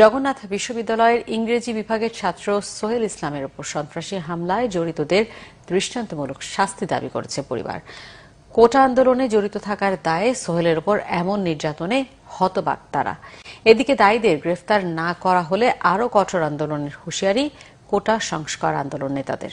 জগন্নাথ বিশ্ববিদ্যালয়ের ইংরেজি বিভাগের ছাত্র সোহেল ইসলামের উপর সন্ত্রাসী হামলায় জড়িতদের দৃষ্টান্তমূলক শাস্তি দাবি করেছে পরিবার। কোটা আন্দোলনে জড়িত থাকার দায়ে সোহেলের উপর এমন নির্যাতনে হতবাক তারা। এদিকে দায়ীদের গ্রেফতার না করা হলে আরও কঠোর আন্দোলনের হুঁশিয়ারি কোটা সংস্কার আন্দোলন নেতাদের।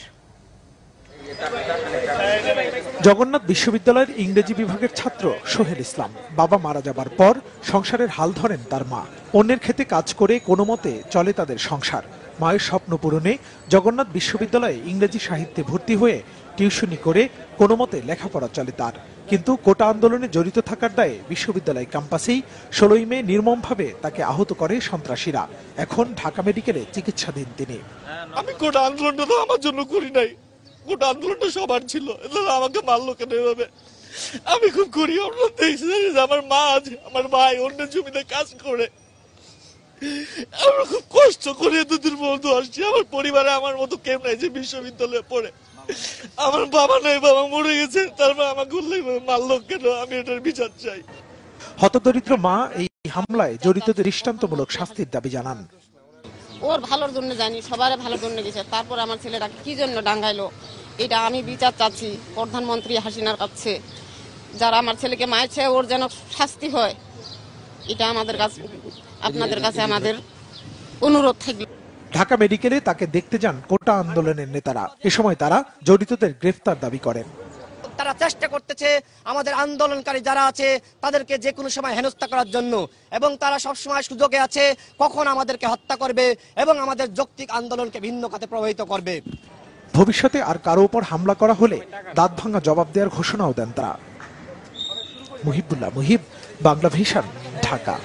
জগন্নাথ বিশ্ববিদ্যালয়ের ইংরেজি বিভাগের ছাত্র সোহেল ইসলাম। বাবা মারা যাবার পর সংসারের হাল ধরেন তার মা। অন্যের ক্ষেতে কাজ করে কোনো মতে চলে তাদের সংসার। মায়ের স্বপ্ন পূরণে জগন্নাথ বিশ্ববিদ্যালয়ে ইংরেজি সাহিত্যে ভর্তি হয়ে টিউশনি করে কোনো মতে লেখাপড়া চলে তার। কিন্তু কোটা আন্দোলনে জড়িত থাকার দায়ে বিশ্ববিদ্যালয় ক্যাম্পাসেই ষোলোই মে নির্মমভাবে তাকে আহত করে সন্ত্রাসীরা। এখন ঢাকা মেডিকেলে চিকিৎসাধীন তিনি। আমি কোটা আন্দোলনটা তো আমার জন্য করি নাই। কোটা আন্দোলনটা সবার ছিল। আমাকে মারলো কেন এভাবে? আমি খুব দেখছি আমার মা আছে, আমার ভাই অন্য জমিতে কাজ করে। আমরা খুব কষ্ট করে এতদিন আসছি। আমার পরিবারে আমার মতো কেউ নাই যে বিশ্ববিদ্যালয়ে পড়ে। আমার বাবা নাই, বাবা মরে গেছে, তারপর আমাকে মারলো কেন? আমি এটার বিচার চাই। হতদরিদ্র মা এই হামলায় জড়িতদের দৃষ্টান্তমূলক শাস্তির দাবি জানান। ওর ভালোর জন্য জানি, সবার ভালোর জন্য গেছে। তারপর আমার ছেলেটাকে কি জন্য ডাঙ্গাইলো? এটা আমি বিচার চাচ্ছি প্রধানমন্ত্রী হাসিনার কাছে। যারা আমার ছেলেকে মারছে, ওর যেন শাস্তি হয়, এটা আমাদের কাছে আপনাদের কাছে আমাদের অনুরোধ থাকবে ঢাকা মেডিকেলে তাকে দেখতে যান কোটা আন্দোলনের নেতারা। এ সময় তারা জড়িতদের গ্রেফতার দাবি করেন। তারা চেষ্টা করতেছে আমাদের আন্দোলনকারী যারা আছে, তাদেরকে যে কোনো সময় হেনস্থা করার জন্য। এবং তারা সব সময় সুযোগে আছে, কখন আমাদেরকে হত্যা করবে এবং আমাদের যৌক্তিক আন্দোলনকে ভিন্ন খাতে প্রভাবিত করবে। ভবিষ্যতে আর কারও উপর হামলা করা হলে দাঁত ভাঙা জবাব দেওয়ার ঘোষণাও দেন তারা। মুহিবুল্লাহ মুহিব, বাংলা ভিশন, ঢাকা।